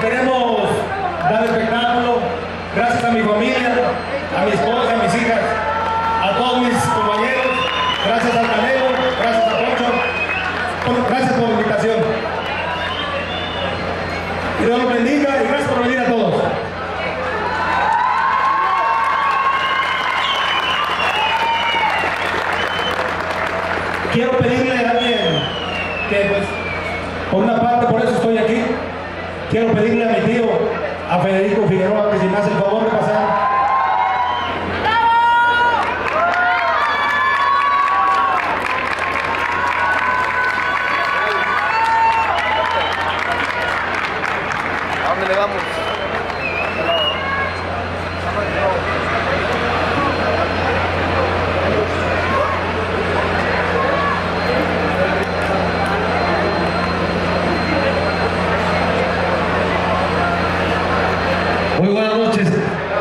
queremos dar espectáculo. Gracias a mi familia, a mi esposa, a mis hijas, a todos mis compañeros. Gracias al Canelo, gracias a Poncho. Bueno, gracias por la invitación. Que Dios los bendiga y gracias por venir a todos. Quiero pedirle también que pues Quiero pedirle a mi tío, a Federico Figueroa, que si me hace el favor de pasar. ¿A dónde vamos? Muy buenas noches.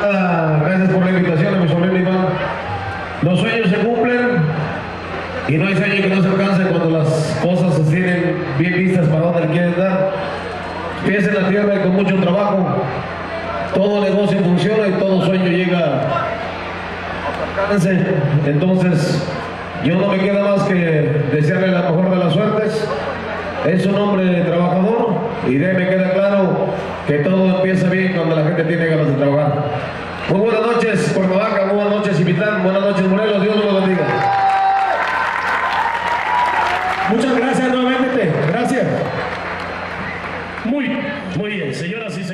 Ah, gracias por la invitación a mi sobrino Iván. Los sueños se cumplen y no hay sueño que no se alcance cuando las cosas se tienen bien vistas para donde quieren dar. Pies en la tierra y con mucho trabajo. Todo negocio funciona y todo sueño llega alcance. Entonces, yo no me queda más que desearle la mejor de las suertes. Es un hombre trabajador y de ahí me queda que todo empieza bien cuando la gente tiene ganas de trabajar. Muy buenas noches, Cuernavaca, buenas noches, Imitán, buenas noches, Morelos, Dios los bendiga. Muchas gracias nuevamente, gracias. Muy, muy bien, señoras y señores.